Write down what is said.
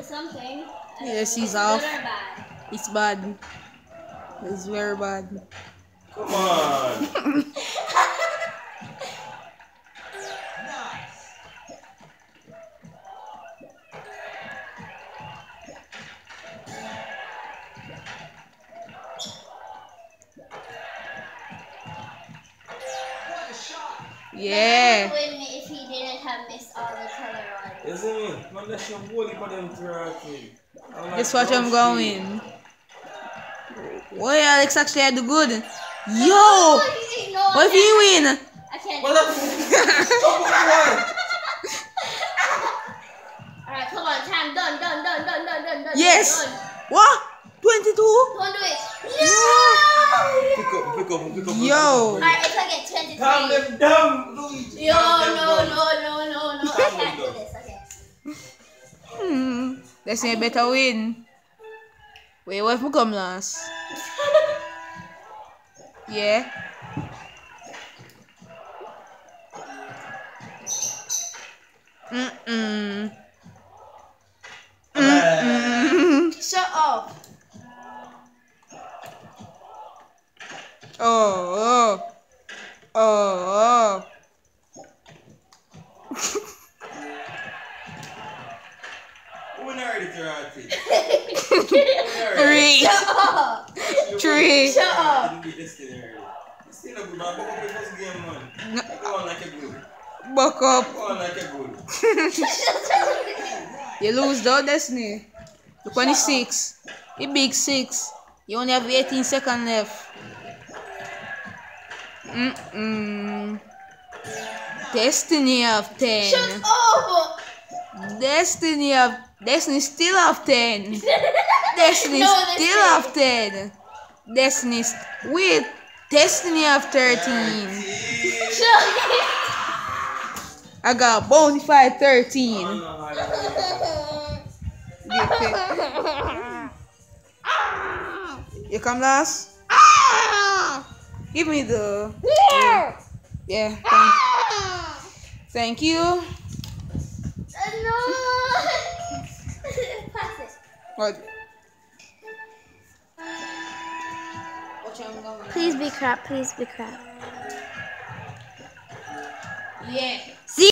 something. and Yes, it's he's off. bad. It's bad. It's very bad. Come on. Yeah. Wouldn't if he didn't have missed all the color on. You see me? Man, that's your body for them thirteen. Like, Guess what I'm going. Boy, Alex actually had the good. Yo! Oh, he What if that. he win? I can't. What the f- Alright, come on, time done, done, done, done, done, done, done. Yes. Done. What? 22? Don't do it. No! Pick up, pick up, pick up. Yo. Alright, if I get 23. Calm them down, Luigi. Yo, Let's say I better win. Wait, what if I come last? Yeah. Mm-mm. Mm-mm. Shut up. Oh, oh. Oh, oh. Man. No. Go on like a good. Buck up. Go on like a good. You lose though, Destiny. The 26. The big six. You only have 18 seconds left. Mm-mm. Destiny of 10. Shut up. Destiny have Destiny still have 10. Destiny No, still have 10. Destiny st- wait. Destiny have 13. I got bonafide 13. Oh, no, no, no, You come last? Give me the. Yeah. Thank, thank you. no. Pass it. What? Watch out, I'm going. Please be crap. Please be crap. Yeah.